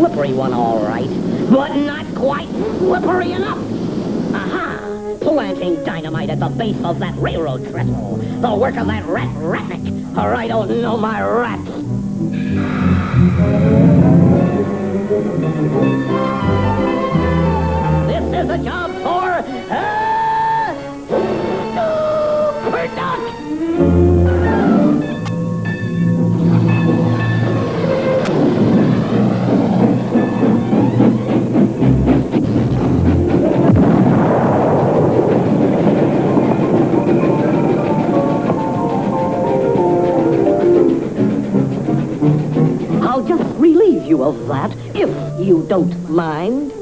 slippery one, all right. But not quite slippery enough. Aha! Planting dynamite at the base of that railroad trestle. The work of that rat Ratnik, or I don't know my rats. This is a job for... Uh, Super Duck! I'll just relieve you of that, if you don't mind.